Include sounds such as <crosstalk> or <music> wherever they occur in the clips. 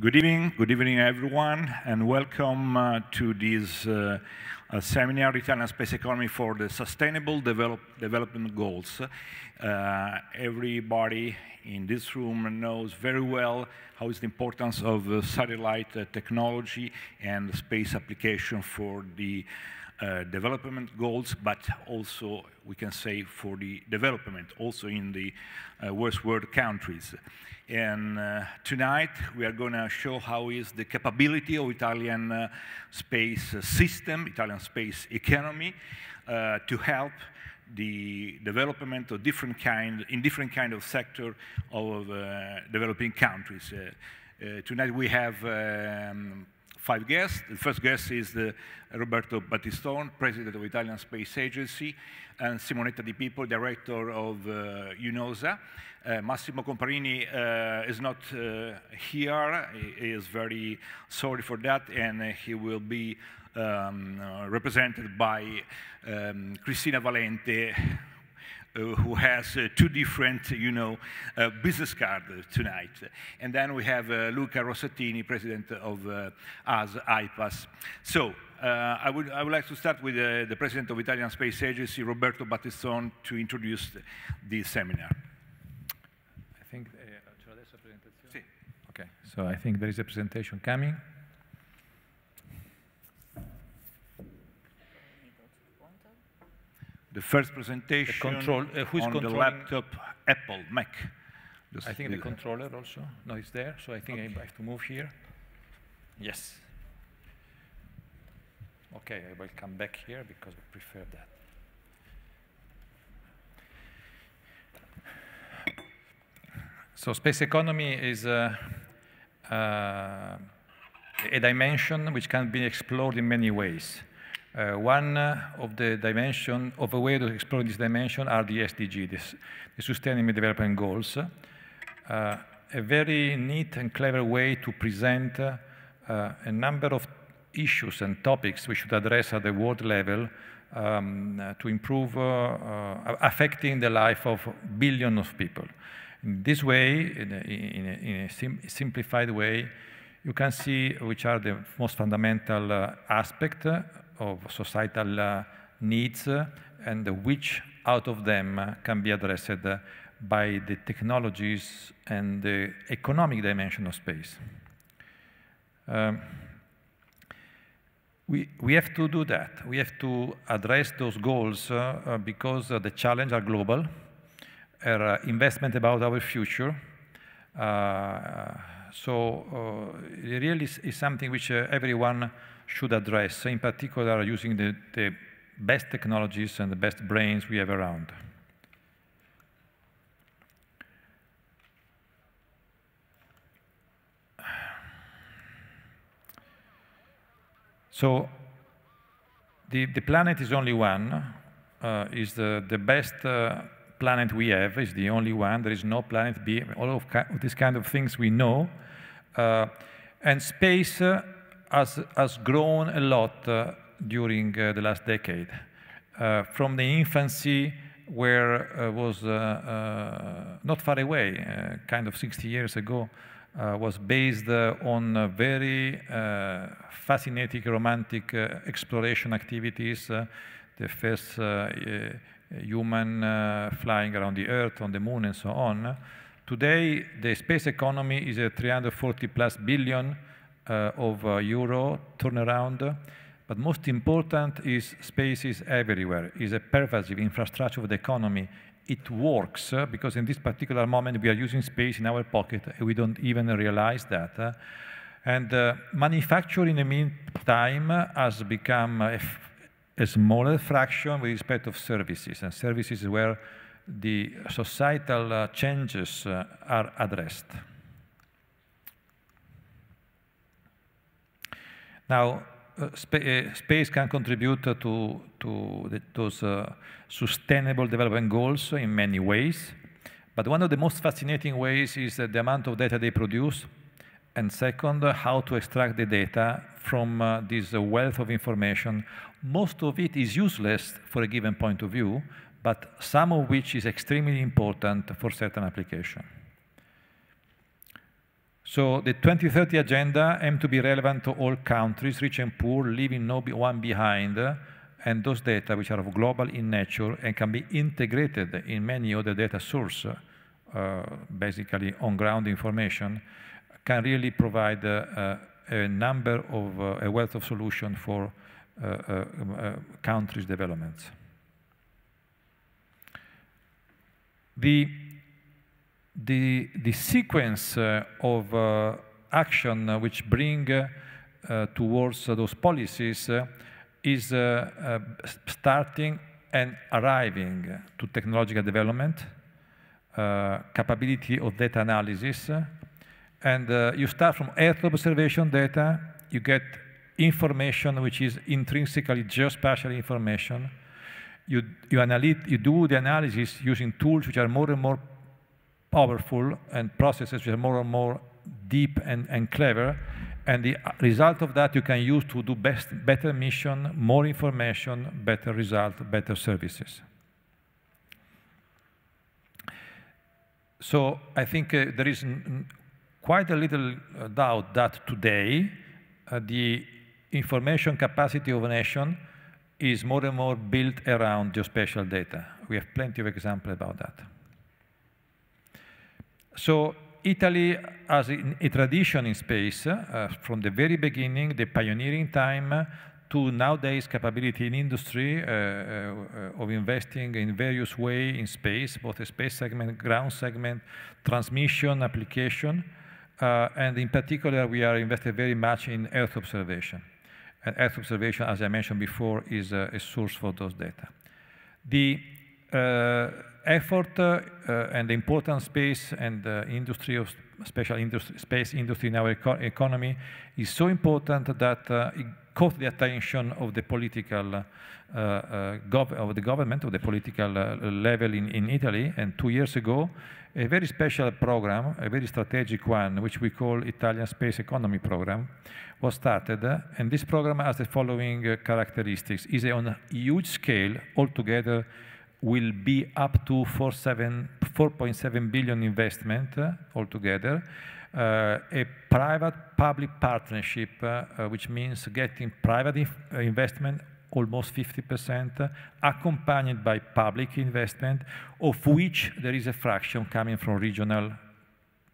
Good evening, good evening everyone, and welcome uh, to this uh, uh, seminar, Italian Space Economy for the Sustainable Develop Development Goals. Uh, everybody in this room knows very well how is the importance of uh, satellite uh, technology and space application for the uh, development goals, but also we can say for the development, also in the uh, worst world countries. And uh, tonight we are going to show how is the capability of Italian uh, space system, Italian space economy, uh, to help the development of different kind, in different kind of sector of developing countries. tonight we have um, five guests. The first guest is the Roberto Battiston, President of Italian Space Agency, and Simonetta Di Pippo, Director of uh, UNOOSA. Uh, Massimo Comparini uh, is not uh, here. He is very sorry for that, and uh, he will be um, uh, represented by um, Cristina Valente, uh, Uh, who has uh, two different, you know, uh, business cards tonight. And then we have uh, Luca Rossettini, president of uh, AIPAS. So I, would, I would like to start with the president of Italian Space Agency, Roberto Battiston, to introduce this seminar. I think, Okay, so I think there is a presentation coming. The first presentation the control, uh, who's on the laptop, Apple, Mac. Just I think the controller also. No, it's there, so I think okay. I have to move here. Yes. Okay, I will come back here because I prefer that. So space economy is uh, uh, a dimension which can be explored in many ways. Uh, one uh, of the dimension of a way to explore this dimension are the SDG, this, the Sustainable Development Goals. Uh, a very neat and clever way to present uh, a number of issues and topics we should address at the world level um, to improve uh, affecting the life of billions of people. In this way, in a, in a, in a sim simplified way, you can see which are the most fundamental uh, aspects of societal uh, needs and which out of them can be addressed by the technologies and the economic dimension of space. Um, we, we have to do that. We have to address those goals uh, uh, because uh, the challenges are global, are investment about our future. Uh, so it really is, is something which everyone should address, in particular using the, the best technologies and the best brains we have around. So the, the planet is only one, uh, is the, the best uh, planet we have, is the only one. There is no planet B. All of, these kind of things we know. Uh, and space uh, has, has grown a lot uh, during uh, the last decade. Uh, from the infancy, where uh, was uh, uh, not far away, kind of 60 years ago, was based on very fascinating, romantic exploration activities. the first human uh, flying around the Earth, on the Moon, and so on. Today, the space economy is a 340 plus billion uh, of uh, euro turnaround. But most important is space is everywhere, is a pervasive infrastructure of the economy. It works uh, because in this particular moment we are using space in our pocket and we don't even realize that. Uh, and uh, manufacturing in the meantime has become a, a smaller fraction with respect of services, and services where the societal uh, changes are addressed. Now, uh, spa uh, space can contribute to, to the, those uh, sustainable development goals in many ways. But one of the most fascinating ways is the amount of data they produce. And second, how to extract the data from uh, this wealth of information. Most of it is useless for a given point of view, but some of which is extremely important for certain application. So the 2030 agenda aims to be relevant to all countries, rich and poor, leaving no one behind. And those data, which are of global in nature and can be integrated in many other data sources, uh, basically on-ground information, can really provide uh, a number of, uh, a wealth of solutions for uh, uh, uh, countries' developments. The the, the sequence uh, of uh, action uh, which bring towards those policies is starting and arriving to technological development, capability of data analysis, and you start from Earth observation data, you get information which is intrinsically geospatial information, you, you, you do the analysis using tools which are more and more powerful and processes which are more and more deep and, and clever. And the result of that you can use to do best, better mission, more information, better result, better services. So I think uh, there is quite a little uh, doubt that today uh, the information capacity of a nation is more and more built around geospatial data. We have plenty of examples about that. So Italy has a tradition in space uh, from the very beginning, the pioneering time, to nowadays capability in industry uh, uh, of investing in various way in space, both the space segment, ground segment, transmission, application, uh, and in particular we are invested very much in Earth observation. And Earth observation, as I mentioned before, is a, a source for those data. The uh, effort uh, and the important space and the industry of special industry, space industry in our eco economy is so important that uh, it caught the attention of the political uh, uh, of the government, of the political uh, level in, in Italy. And two years ago, a very special program, a very strategic one, which we call Italian Space Economy Program, was started. And this program has the following characteristics. is on a huge scale, altogether will be up to 4.7 billion investment uh, altogether. Uh, a private-public partnership, uh, which means getting private investment almost 50%, accompanied by public investment, of which there is a fraction coming from regional uh, uh,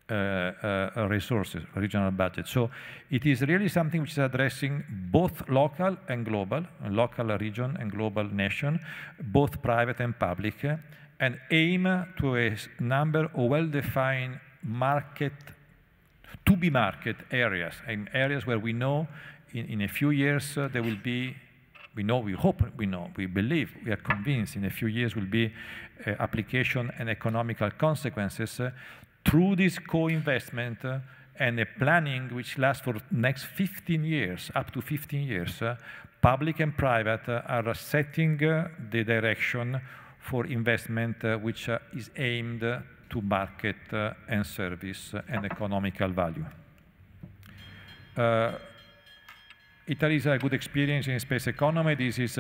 resources, regional budget. So it is really something which is addressing both local and global, local region and global nation, both private and public, and aim to a number of well-defined market, to-be market areas, and areas where we know in, in a few years uh, there will be we know, we hope, we know, we believe, we are convinced in a few years will be uh, application and economical consequences uh, through this co-investment uh, and a planning which lasts for next 15 years, up to 15 years, uh, public and private uh, are setting uh, the direction for investment uh, which uh, is aimed to market and service and economical value. Italy is a good experience in space economy. This is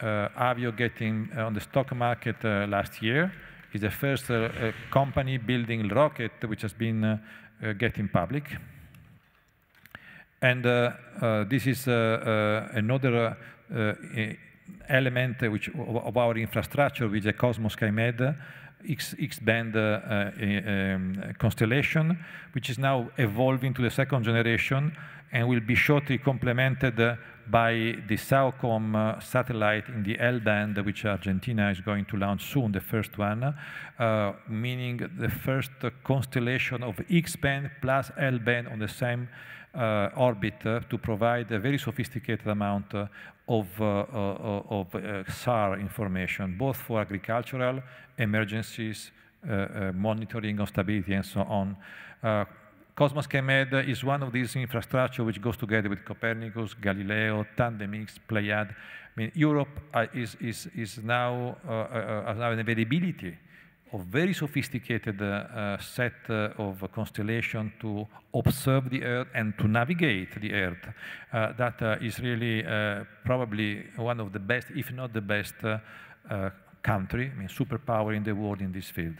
Avio getting on the stock market last year is the first uh, uh, company building rocket which has been uh, getting public. And this is another element which, of our infrastructure, which the Cosmos SkyMed X-band uh, um, constellation, which is now evolving to the second generation and will be shortly complemented by the SAOCOM uh, satellite in the L-band, which Argentina is going to launch soon, the first one, uh, meaning the first constellation of X-band plus L-band on the same uh, orbit uh, to provide a very sophisticated amount uh, of, uh, of SAR information, both for agricultural emergencies, monitoring of stability, and so on Cosmos SkyMed is one of these infrastructure which goes together with Copernicus, Galileo, TanDEM-X, Pléiades. I mean, Europe uh, is, is, is now, uh, uh, now an availability of very sophisticated uh, uh, set uh, of constellation to observe the Earth and to navigate the Earth. that is really probably one of the best, if not the best, country, I mean, superpower in the world in this field.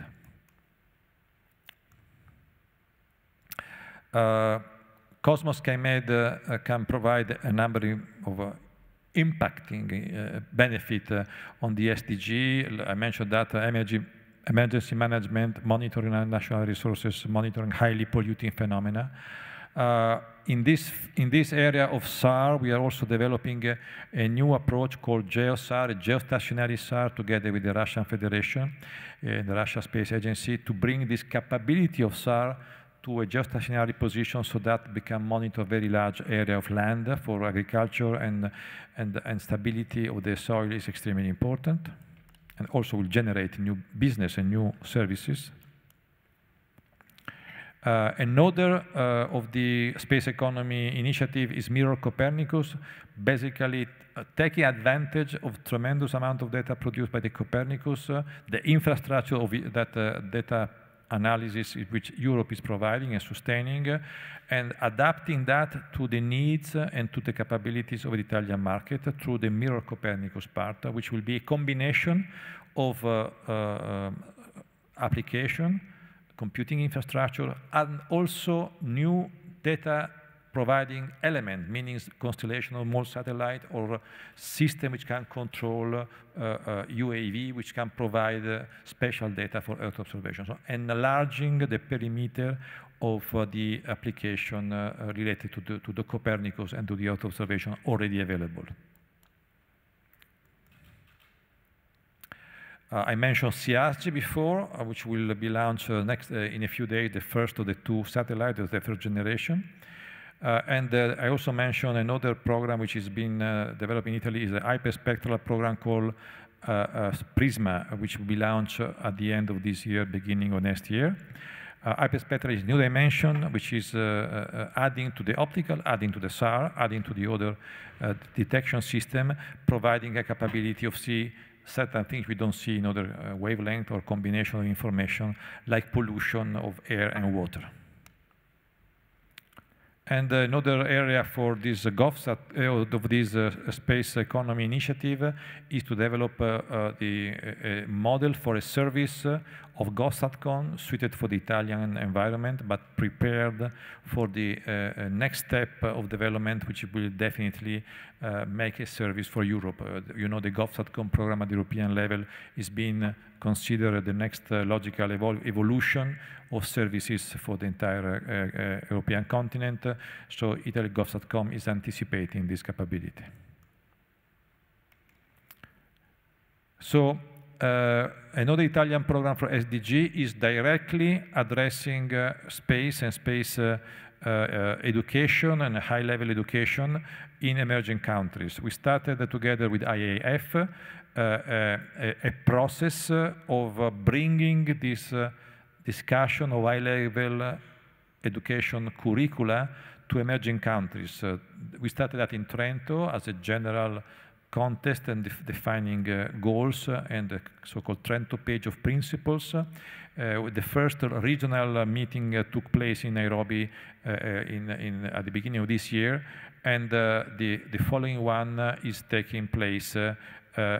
Uh, Cosmos SkyMed uh, can provide a number of uh, impacting benefit on the SDG. I mentioned that energy emergency management, monitoring national resources, monitoring highly polluting phenomena. Uh, in, this, in this area of SAR, we are also developing a, a new approach called GeoSAR, geostationary SAR, together with the Russian Federation and the Russia Space Agency, to bring this capability of SAR to adjust a geostationary position so that we can monitor very large area of land for agriculture and, and, and stability of the soil is extremely important and also will generate new business and new services. Uh, another uh, of the space economy initiative is Mirror Copernicus, basically uh, taking advantage of tremendous amount of data produced by the Copernicus, uh, the infrastructure of that uh, data analysis which Europe is providing and sustaining, uh, and adapting that to the needs and to the capabilities of the Italian market through the Mirror Copernicus part, which will be a combination of um, application, computing infrastructure, and also new data providing element, meaning constellation of more satellite or system which can control uh, uh, UAV, which can provide uh, special data for Earth observation. So enlarging the perimeter of uh, the application uh, related to the, to the Copernicus and to the Earth observation already available. Uh, I mentioned CIASG before, which will be launched next in a few days, the first of the two satellites of the third generation. Uh, and uh, I also mentioned another program which is being uh, developed in Italy is a hyperspectral program called Prisma, which will be launched at the end of this year, beginning of next year. Uh, hyperspectral is new dimension, which is adding to the optical, adding to the SAR, adding to the other detection system, providing a capability of see certain things we don't see in other uh, wavelength or combination of information like pollution of air and water. And another area for this GovSat, uh, of this uh, space economy initiative is to develop uh, uh the uh, uh, model for a service of GovSatcom suited for the Italian environment, but prepared for the next step of development, which will definitely make a service for Europe. you know, the GovSatcom program at the European level is being considered the next logical evol evolution of services for the entire uh, uh, European continent. So Italy is anticipating this capability. So uh, another Italian program for SDG is directly addressing uh, space and space uh, uh, education and high-level education in emerging countries. We started together with IAF a, a, process of bringing this discussion of high-level education curricula to emerging countries. Uh, we started that in Trento as a general contest and def defining uh, goals uh, and the so-called Trento page of principles. Uh, the first regional meeting uh, took place in Nairobi uh, in, in, at the beginning of this year, and the, the following one is taking place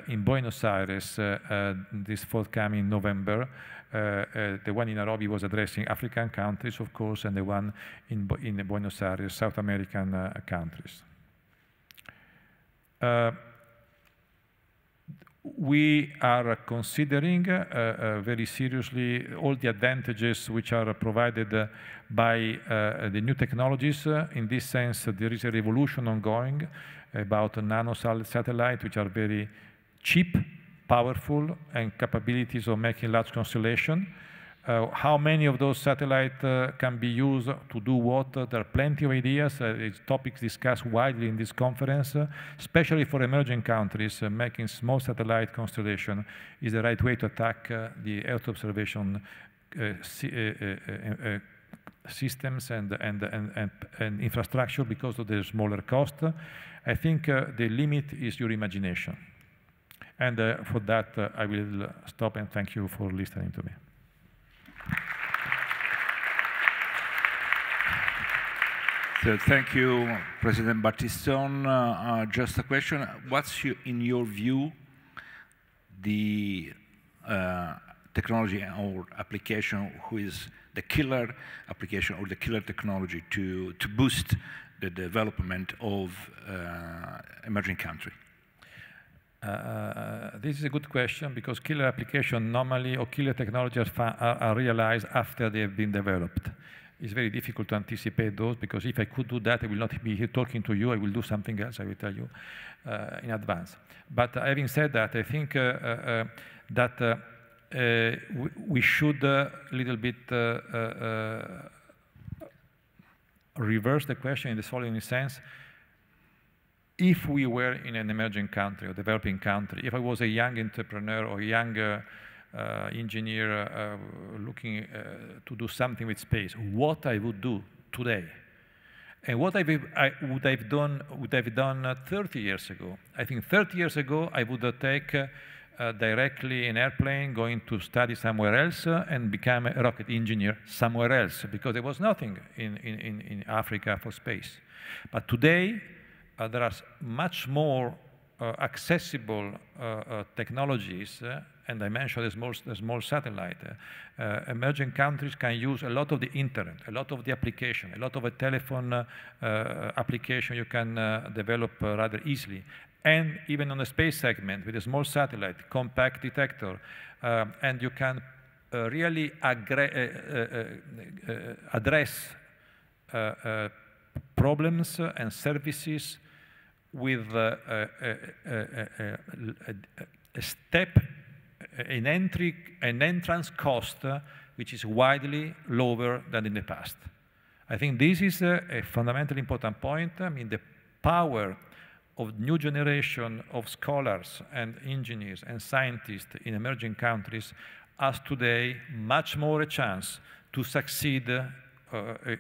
in Buenos Aires this forthcoming November. Uh, uh, the one in Nairobi was addressing African countries, of course, and the one in, in Buenos Aires, South American uh, countries. we are considering uh, uh, very seriously all the advantages which are provided uh, by the new technologies. in this sense, there is a revolution ongoing about nano satellite, which are very cheap powerful and capabilities of making large constellation. Uh, how many of those satellites uh, can be used to do what? Uh, there are plenty of ideas, uh, topics discussed widely in this conference, uh, especially for emerging countries. Uh, making small satellite constellation is the right way to attack the Earth observation systems and, and, and, and, and infrastructure because of the smaller cost. I think the limit is your imagination. And uh, for that, uh, I will stop and thank you for listening to me. So thank you, President Battiston. Uh, uh, just a question. What's in your view the uh, technology or application who is the killer application or the killer technology to, to boost the development of uh, emerging country? Uh, uh, this is a good question because killer application normally or killer technologies are, are, realized after they have been developed. It's very difficult to anticipate those because if I could do that, I will not be here talking to you. I will do something else. I will tell you uh, in advance. But having said that, I think uh, uh that we, should a little bit reverse the question in the following sense if we were in an emerging country or developing country, if I was a young entrepreneur or a young uh, uh, engineer uh, looking uh, to do something with space, what I would do today, and what I, would have done would have done uh, 30 years ago. I think 30 years ago I would take uh, directly an airplane going to study somewhere else and become a rocket engineer somewhere else because there was nothing in, in, in Africa for space. But today, uh, Uh, there are much more uh, accessible uh, uh technologies uh, and I mentioned the small, small satellite. Uh, uh, emerging countries can use a lot of the internet, a lot of the application, a lot of a telephone uh, application you can develop rather easily. And even on the space segment with a small satellite, compact detector, and you can really address problems and services with uh, a, a, step, an entry, an entrance cost which is widely lower than in the past. I think this is a, a fundamentally important point. I mean, the power of new generation of scholars and engineers and scientists in emerging countries has today much more a chance to succeed uh,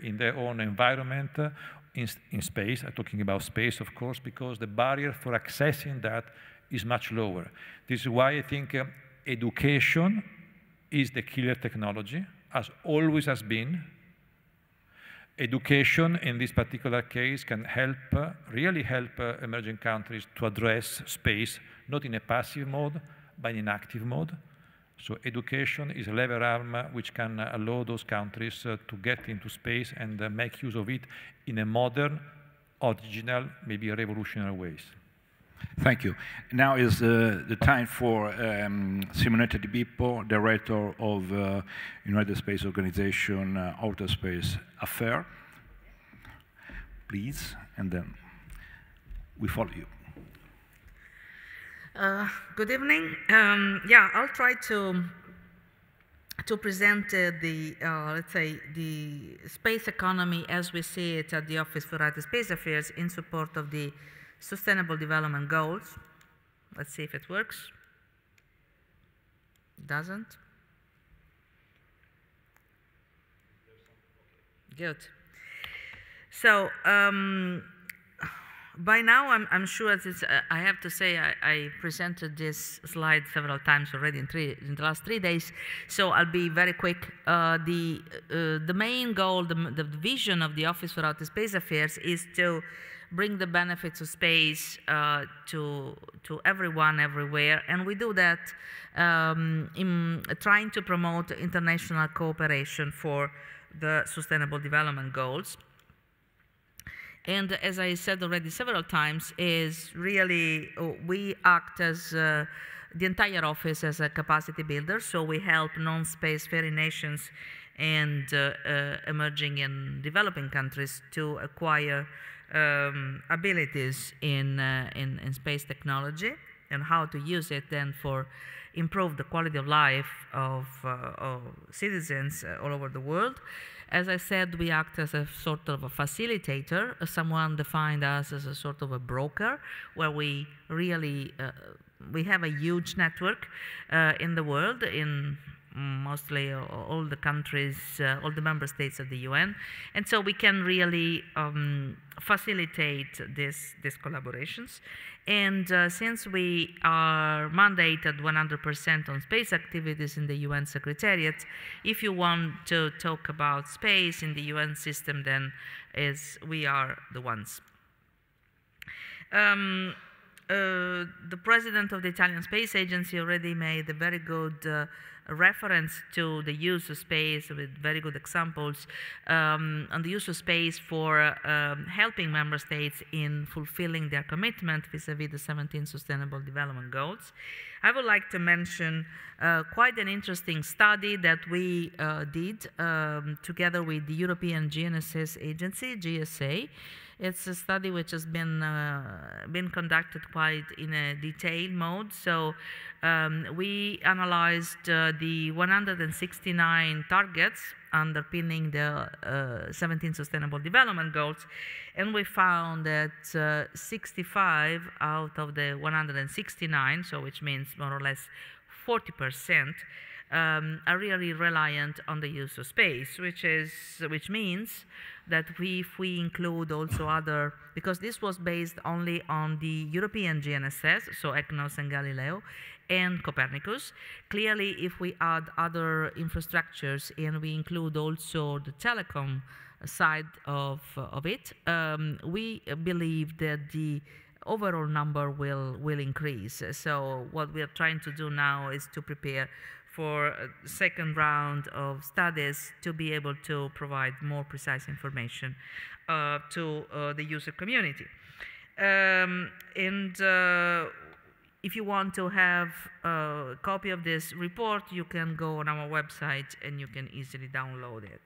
in their own environment in, in space, I'm talking about space, of course, because the barrier for accessing that is much lower. This is why I think uh, education is the killer technology, as always has been. Education, in this particular case, can help, uh, really help uh, emerging countries to address space, not in a passive mode, but in an active mode. So education is a lever arm which can allow those countries uh, to get into space and uh, make use of it in a modern, original, maybe revolutionary ways. Thank you. Now is uh, the time for um, Simonetta Di Pippo, Director of uh, United Space Organization uh, Outer Space Affair. Please, and then we follow you. Uh, good evening. Um, yeah, I'll try to to present uh, the uh, let's say the space economy as we see it at the Office for Outer Space Affairs in support of the Sustainable Development Goals. Let's see if it works. Doesn't. Good. So. Um, by now, I'm, I'm sure uh, I have to say I, I, presented this slide several times already in, three, in the last three days, so I'll be very quick. Uh, the, uh, the main goal, the, the vision of the Office for Outer Space Affairs is to bring the benefits of space uh, to, to everyone, everywhere, and we do that um, in trying to promote international cooperation for the Sustainable Development Goals and as I said already several times, is really oh, we act as uh, the entire office as a capacity builder. So we help non-spacefaring nations and uh, uh, emerging and developing countries to acquire um, abilities in, uh, in, in space technology and how to use it then for improve the quality of life of, uh, of citizens uh, all over the world. As I said, we act as a sort of a facilitator. Someone defined us as a sort of a broker, where we really uh, we have a huge network uh, in the world in mostly all the countries, uh, all the member states of the UN, and so we can really um, facilitate this these collaborations. And uh, since we are mandated 100% on space activities in the UN Secretariat, if you want to talk about space in the UN system, then is we are the ones. Um, uh, the president of the Italian Space Agency already made a very good uh, reference to the use of space with very good examples um, on the use of space for um, helping member states in fulfilling their commitment vis-a-vis the 17 Sustainable Development Goals. I would like to mention uh, quite an interesting study that we uh, did um, together with the European GNSS Agency, GSA, it's a study which has been uh, been conducted quite in a detailed mode. So um, we analyzed uh, the 169 targets underpinning the uh, 17 Sustainable Development Goals, and we found that uh, 65 out of the 169, so which means more or less 40 percent um, are really reliant on the use of space, which is which means that we, if we include also other, because this was based only on the European GNSS, so EGNOS and Galileo, and Copernicus. Clearly, if we add other infrastructures and we include also the telecom side of, of it, um, we believe that the overall number will, will increase. So what we are trying to do now is to prepare for a second round of studies to be able to provide more precise information uh, to uh, the user community. Um, and uh, if you want to have a copy of this report, you can go on our website and you can easily download it.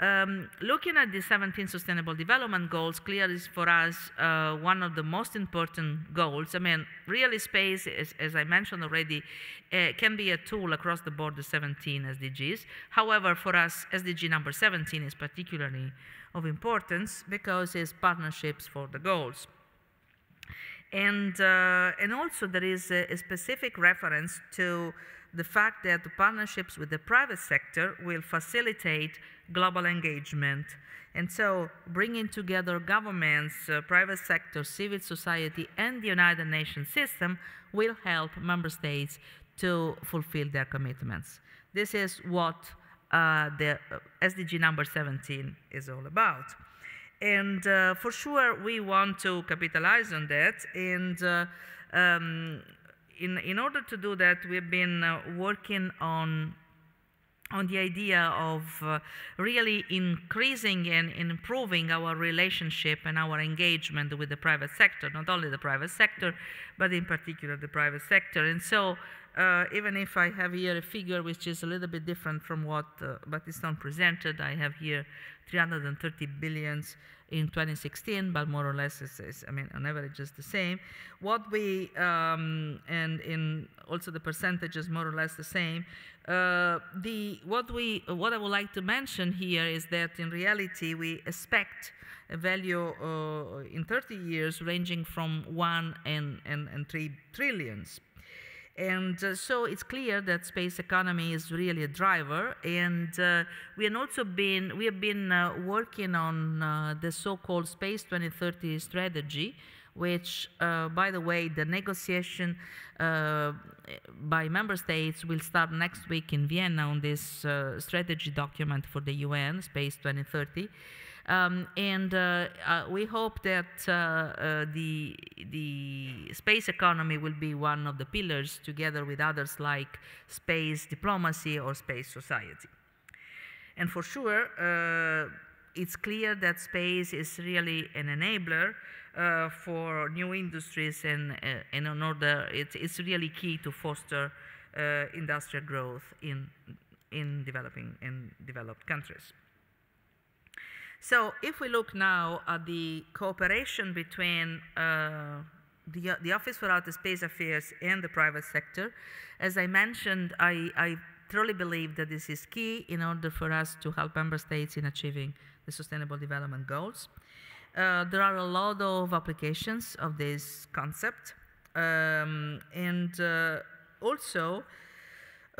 Um, looking at the 17 Sustainable Development Goals, clearly is for us uh, one of the most important goals. I mean, really space, is, as I mentioned already, uh, can be a tool across the board, the 17 SDGs. However, for us, SDG number 17 is particularly of importance because it's partnerships for the goals. And, uh, and also there is a, a specific reference to the fact that the partnerships with the private sector will facilitate global engagement. And so bringing together governments, uh, private sector, civil society, and the United Nations system will help member states to fulfill their commitments. This is what uh, the uh, SDG number 17 is all about. And uh, for sure, we want to capitalize on that. And uh, um, in, in order to do that, we've been uh, working on on the idea of uh, really increasing and improving our relationship and our engagement with the private sector, not only the private sector, but in particular the private sector. And so, uh, even if I have here a figure which is a little bit different from what uh, Battiston presented, I have here 330 billions in 2016, but more or less, it's, it's, I mean, on average, is the same. What we, um, and in also the percentage is more or less the same. Uh, the, what, we, what I would like to mention here is that in reality, we expect a value uh, in 30 years ranging from 1 and, and, and 3 trillions. And uh, so it's clear that space economy is really a driver. And uh, we have also been, we have been uh, working on uh, the so-called Space 2030 strategy, which, uh, by the way, the negotiation uh, by member states will start next week in Vienna on this strategy document for the UN, Space 2030. Um, and uh, uh, we hope that uh, uh, the, the space economy will be one of the pillars together with others like space diplomacy or space society. And for sure, uh, it's clear that space is really an enabler uh, for new industries and, and in order, it's, it's really key to foster industrial growth in, in developing in developed countries. So if we look now at the cooperation between uh, the, the Office for Outer Space Affairs and the private sector, as I mentioned, I, I truly believe that this is key in order for us to help member states in achieving the Sustainable Development Goals. Uh, there are a lot of applications of this concept, um, and uh, also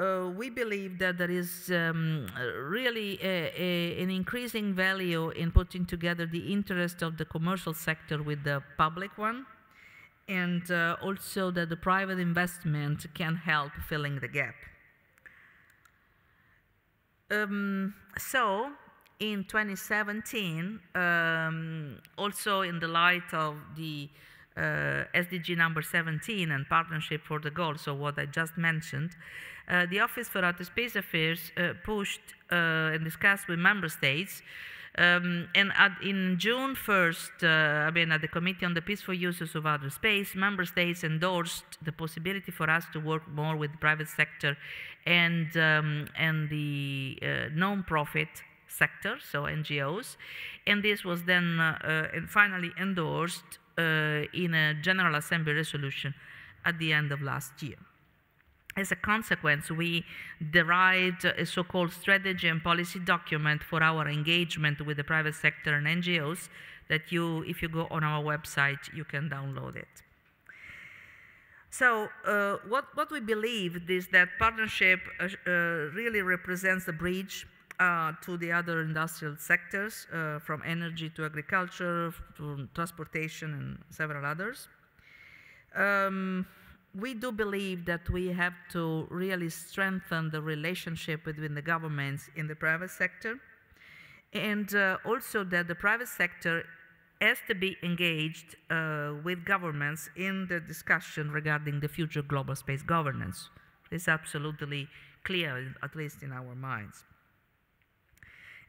uh, we believe that there is um, really a, a, an increasing value in putting together the interest of the commercial sector with the public one, and uh, also that the private investment can help filling the gap. Um, so, in 2017, um, also in the light of the uh, SDG number 17 and partnership for the goal, so what I just mentioned, the Office for Outer Space Affairs uh, pushed uh, and discussed with member states. Um, and at, in June 1st, uh, I mean, at the Committee on the Peaceful Uses of Outer Space, member states endorsed the possibility for us to work more with the private sector and, um, and the uh, non-profit sector, so NGOs. And this was then uh, uh, finally endorsed uh, in a General Assembly resolution at the end of last year. As a consequence, we derived a so-called strategy and policy document for our engagement with the private sector and NGOs that you, if you go on our website, you can download it. So uh, what, what we believe is that partnership uh, uh, really represents a bridge uh, to the other industrial sectors, uh, from energy to agriculture, to transportation and several others. Um, we do believe that we have to really strengthen the relationship between the governments in the private sector, and uh, also that the private sector has to be engaged uh, with governments in the discussion regarding the future global space governance. It's absolutely clear, at least in our minds.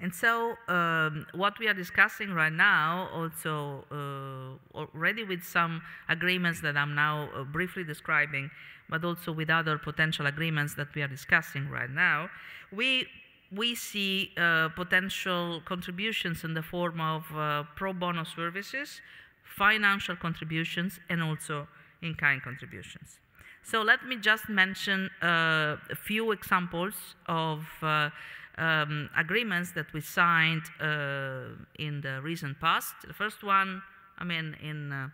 And so um, what we are discussing right now, also uh, already with some agreements that I'm now uh, briefly describing, but also with other potential agreements that we are discussing right now, we we see uh, potential contributions in the form of uh, pro bono services, financial contributions, and also in-kind contributions. So let me just mention uh, a few examples of uh, um, agreements that we signed uh, in the recent past. The first one, I mean, in, uh,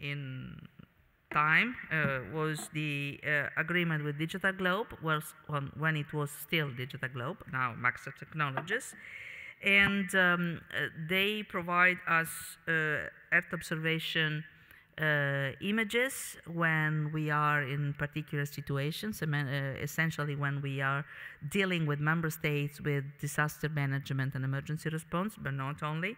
in time, uh, was the uh, agreement with Digital Globe, was when, when it was still Digital Globe, now Maxar Technologies. And um, uh, they provide us uh, Earth observation uh, images when we are in particular situations, uh, essentially when we are dealing with member states with disaster management and emergency response, but not only.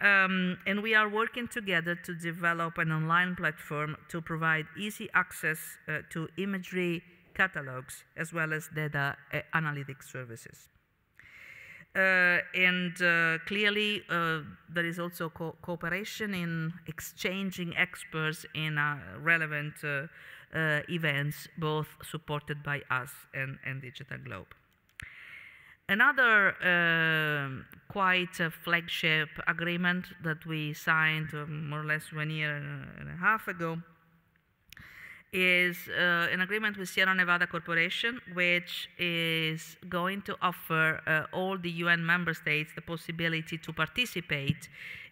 Um, and we are working together to develop an online platform to provide easy access uh, to imagery catalogs as well as data uh, analytics services. Uh, and uh, clearly, uh, there is also co cooperation in exchanging experts in relevant events, both supported by us and, and Digital Globe. Another uh, quite a flagship agreement that we signed more or less one year and a half ago is uh, an agreement with Sierra Nevada Corporation, which is going to offer uh, all the UN member states the possibility to participate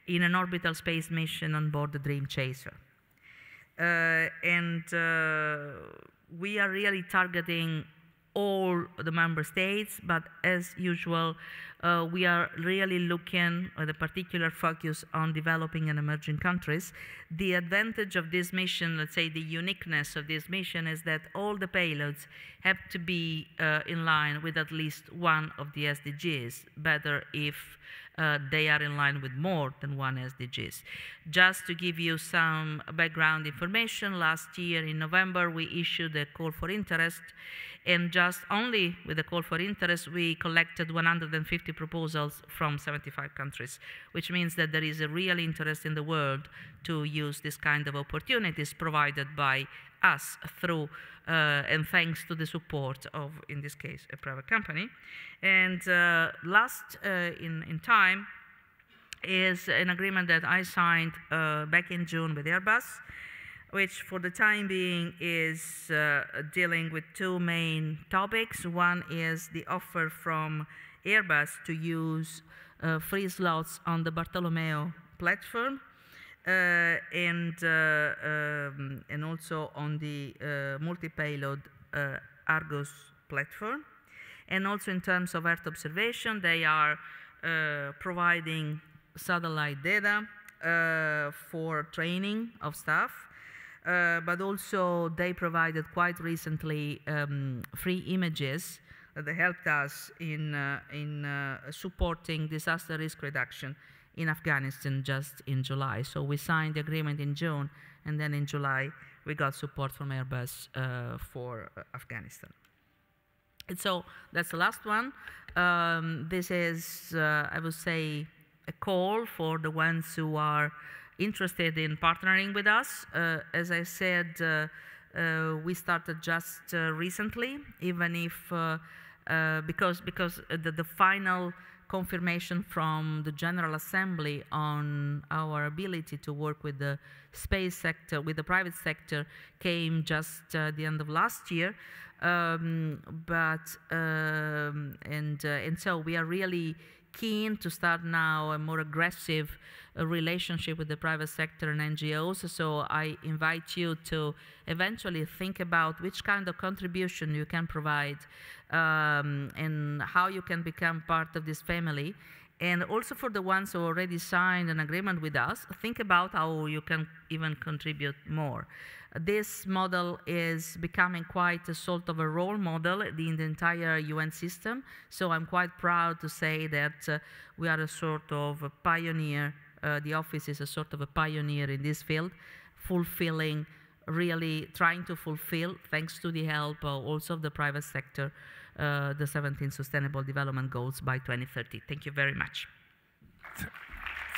in an orbital space mission on board the Dream Chaser. Uh, and uh, we are really targeting all the member states, but as usual, uh, we are really looking with a particular focus on developing and emerging countries. The advantage of this mission, let's say the uniqueness of this mission, is that all the payloads have to be uh, in line with at least one of the SDGs. Better if uh, they are in line with more than one SDGs. Just to give you some background information, last year in November we issued a call for interest and just only with the call for interest, we collected 150 proposals from 75 countries, which means that there is a real interest in the world to use this kind of opportunities provided by us through uh, and thanks to the support of, in this case, a private company. And uh, last uh, in, in time is an agreement that I signed uh, back in June with Airbus which for the time being is uh, dealing with two main topics. One is the offer from Airbus to use uh, free slots on the Bartolomeo platform. Uh, and, uh, um, and also on the uh, multi-payload Argus platform. And also in terms of Earth observation, they are providing satellite data for training of staff uh, but also they provided quite recently um, free images that helped us in, uh, in uh, supporting disaster risk reduction in Afghanistan just in July. So we signed the agreement in June, and then in July we got support from Airbus uh, for uh, Afghanistan. And so that's the last one. Um, this is, uh, I would say, a call for the ones who are interested in partnering with us. Uh, as I said, uh, uh we started just recently, even if because because the, the final confirmation from the General Assembly on our ability to work with the space sector, with the private sector, came just uh, the end of last year. Um, but um, and uh, and so we are really keen to start now a more aggressive uh, relationship with the private sector and NGOs. So I invite you to eventually think about which kind of contribution you can provide um, and how you can become part of this family. And also for the ones who already signed an agreement with us, think about how you can even contribute more. This model is becoming quite a sort of a role model in the entire UN system. So I'm quite proud to say that uh, we are a sort of a pioneer. Uh, the office is a sort of a pioneer in this field, fulfilling, really trying to fulfill, thanks to the help uh, also of the private sector, the 17 Sustainable Development Goals by 2030. Thank you very much.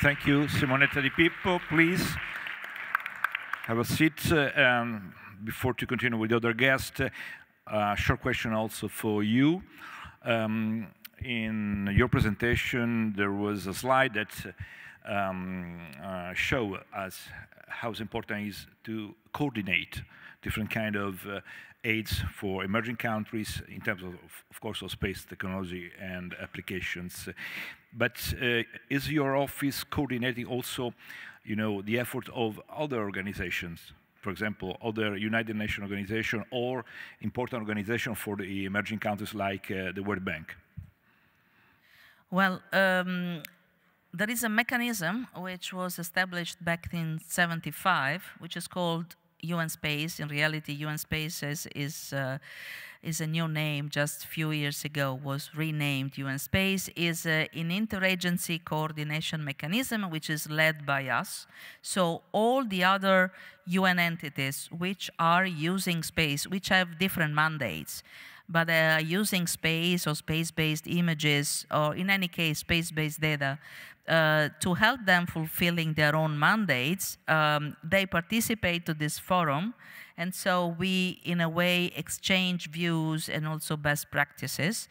Thank you, Simonetta Di Pippo. Please have a seat. Uh, um, before to continue with the other guest, uh, short question also for you. Um, in your presentation, there was a slide that um, uh, show us how important it is to coordinate different kind of uh, aids for emerging countries in terms of, of course, of space technology and applications. But uh, is your office coordinating also, you know, the effort of other organizations? For example, other United Nations organization or important organization for the emerging countries like uh, the World Bank? Well, um, there is a mechanism which was established back in 75, which is called UN Space. In reality, UN Space is, is, uh, is a new name just a few years ago, was renamed UN Space, is uh, an interagency coordination mechanism which is led by us. So all the other UN entities which are using space, which have different mandates, but uh, using space or space-based images, or in any case, space-based data, uh, to help them fulfilling their own mandates, um, they participate to this forum, and so we, in a way, exchange views and also best practices.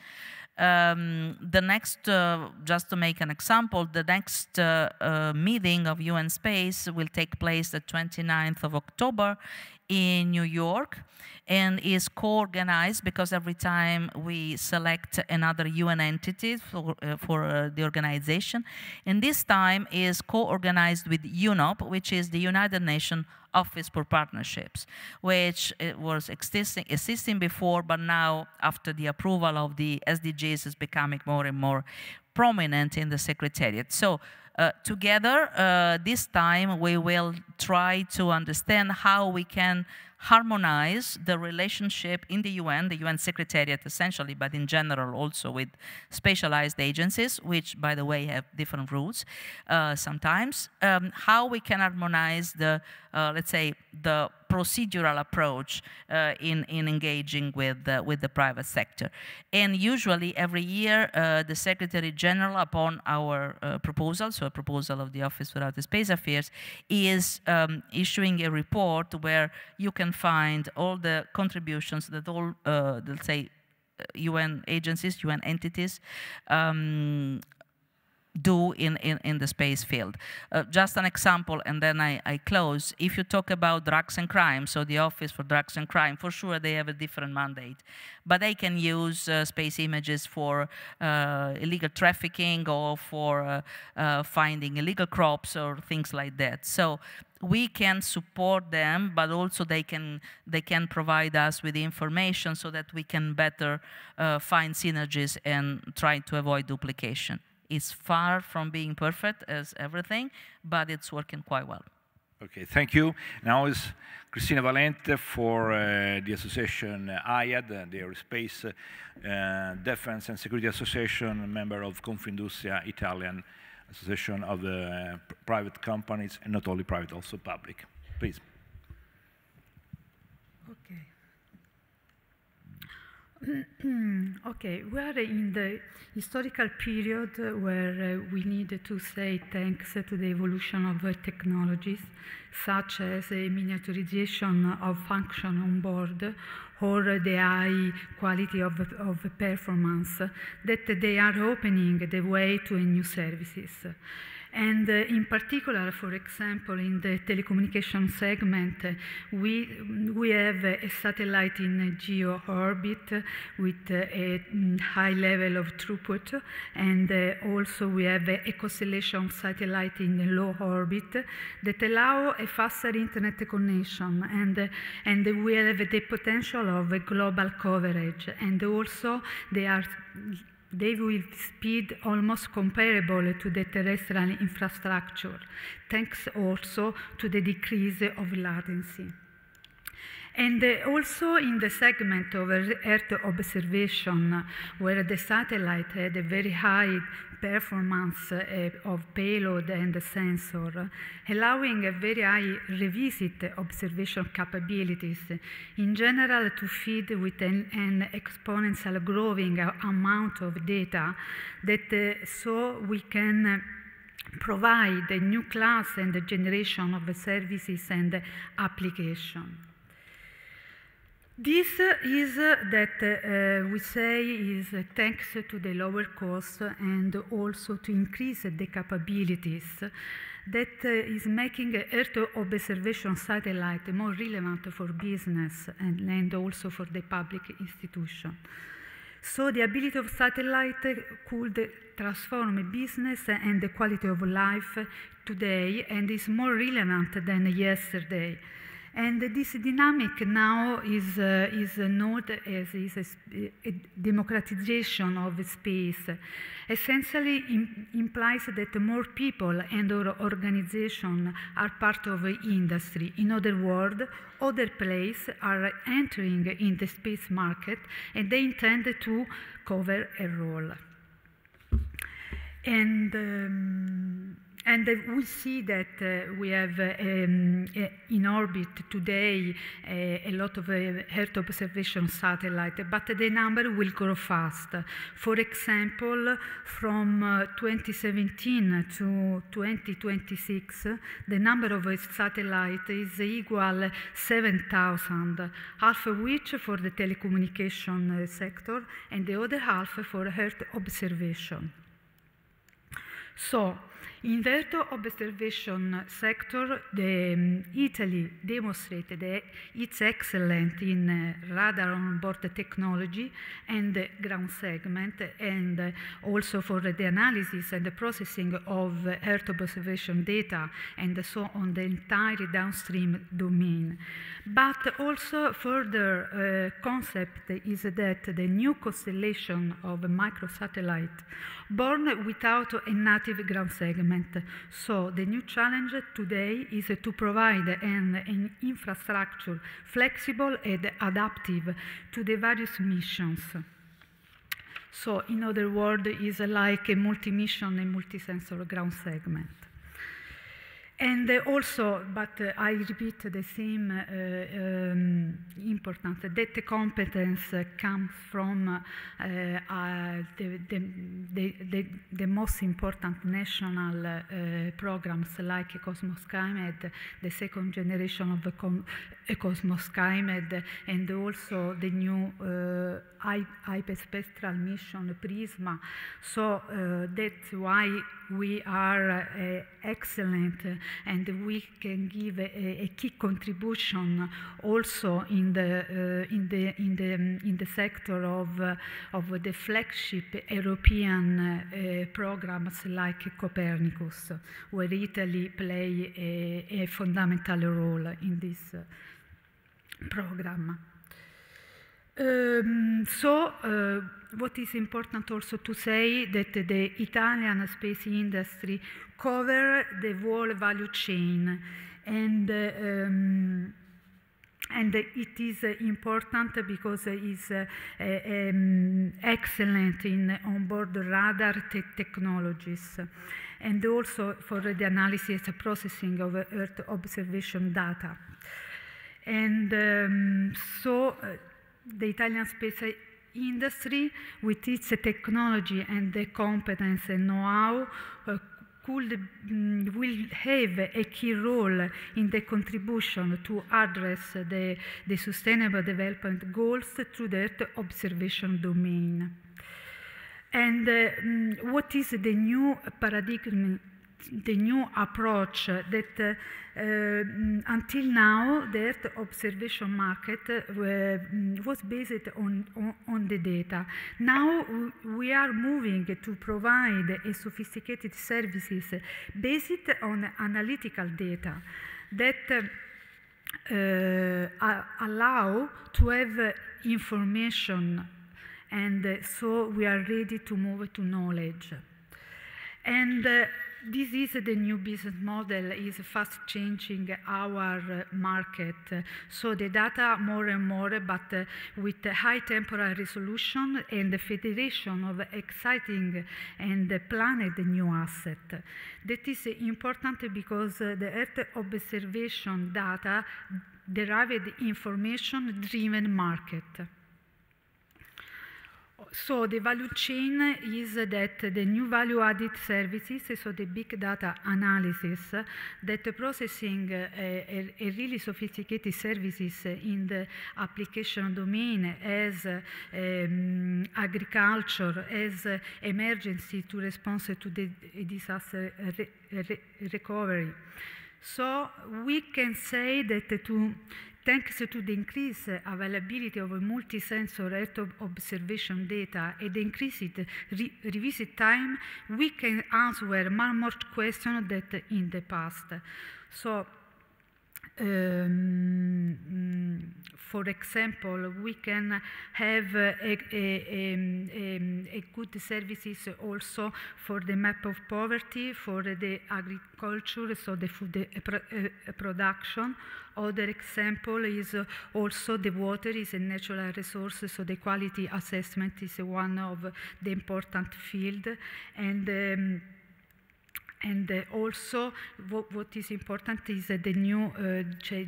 Um, the next, uh, just to make an example, the next uh, uh, meeting of UN Space will take place the 29th of October in New York and is co-organized because every time we select another UN entity for, uh, for uh, the organization, and this time is co-organized with UNOP, which is the United Nations Office for Partnerships, which was existing, existing before, but now after the approval of the SDGs is becoming more and more prominent in the Secretariat. So uh, together, uh, this time we will try to understand how we can harmonize the relationship in the UN, the UN Secretariat essentially, but in general also with specialized agencies, which, by the way, have different rules uh, sometimes, um, how we can harmonize the, let's say, the procedural approach uh, in, in engaging with, uh, with the private sector. And usually every year, uh, the Secretary General, upon our uh, proposal, so a proposal of the Office for Outer Space Affairs, is um, issuing a report where you can find all the contributions that all, uh, let's say, UN agencies, UN entities um, do in, in, in the space field. Uh, just an example, and then I, I close. If you talk about drugs and crime, so the Office for Drugs and Crime, for sure they have a different mandate. But they can use uh, space images for uh, illegal trafficking or for uh, uh, finding illegal crops or things like that. So we can support them, but also they can they can provide us with information so that we can better uh, find synergies and try to avoid duplication. It's far from being perfect as everything, but it's working quite well. Okay, thank you. Now is Cristina Valente for uh, the association AIAD, uh, the Aerospace uh, Defense and Security Association, member of Confindustria Italian Association of uh, private companies, and not only private, also public. Please. <clears throat> okay, we are in the historical period where uh, we need to say thanks to the evolution of uh, technologies such as a miniaturization of function on board or the high quality of, of performance that they are opening the way to new services. And uh, in particular, for example, in the telecommunication segment, uh, we, we have a satellite in geo orbit with uh, a mm, high level of throughput, and uh, also we have a constellation satellite in low orbit that allow a faster internet connection, and, and we have the potential of a global coverage, and also they are they will speed almost comparable to the terrestrial infrastructure, thanks also to the decrease of latency. And also in the segment of Earth observation, where the satellite had a very high performance uh, of payload and sensor, allowing a very high revisit observation capabilities, in general to feed with an, an exponential growing amount of data that uh, so we can provide a new class and generation of services and applications. This is that uh, we say is thanks to the lower cost and also to increase the capabilities that uh, is making Earth observation satellite more relevant for business and, and also for the public institution. So the ability of satellite could transform business and the quality of life today and is more relevant than yesterday. And this dynamic now is, uh, is known as is a, a, democratization of space. Essentially Im implies that more people and or organizations are part of industry. In other words, other players are entering in the space market and they intend to cover a role. And um, and uh, we see that uh, we have uh, um, in orbit today a lot of Earth observation satellites, but the number will grow fast. For example, from 2017 to 2026, the number of satellites is equal 7,000, half of which for the telecommunication sector and the other half for Earth observation. So, in the Earth observation sector, the, um, Italy demonstrated that it's excellent in uh, radar on-board technology and ground segment, and uh, also for the analysis and the processing of Earth observation data, and so on the entire downstream domain. But also further uh, concept is that the new constellation of microsatellite born without a native ground segment. So the new challenge today is to provide an, an infrastructure flexible and adaptive to the various missions. So in other words, is like a multi-mission and multi-sensor ground segment. And uh, also, but uh, I repeat the same uh, um, importance, that the competence comes from the, the, the, the, most important national programs like Cosmos SkyMed, the second generation of the Com Cosmos SkyMed, and also the new hyperspectral mission Prisma. So that's why we are excellent and we can give a, a key contribution also in the, uh, in the, in the, in the sector of, uh, of the flagship European uh, programs like Copernicus, where Italy play a, a fundamental role in this program. Um, so, uh, what is important also to say that the Italian space industry cover the whole value chain and uh, um, and it is important because it is uh, um, excellent in onboard radar te technologies and also for the analysis and processing of Earth observation data. And um, so uh, the Italian space industry, with its technology and the competence and know-how, uh, could mm, will have a key role in the contribution to address the, the sustainable development goals through the Earth observation domain. And uh, mm, what is the new paradigm the new approach that uh, until now the Earth observation market uh, was based on, on, on, the data. Now we are moving to provide a sophisticated services based on analytical data that uh, allow to have information and so we are ready to move to knowledge. And uh, this is the new business model is fast changing our market. So the data more and more, but with high temporal resolution and the federation of exciting and planned new asset. That is important because the Earth observation data derived information driven market. So the value chain is that the new value-added services, so the big data analysis, that processing a, a, a, really sophisticated services in the application domain as um, agriculture, as emergency to response to the disaster re re recovery. So we can say that to Thanks to the increased availability of multi-sensor Earth observation data and increased re revisit time, we can answer more more questions than in the past. So, um, for example, we can have a, a, a, a, good services also for the map of poverty, for the agriculture, so the food uh, production, other example is uh, also the water is a natural resource, so the quality assessment is one of the important field. And um, and uh, also, what, what is important is uh, the new uh,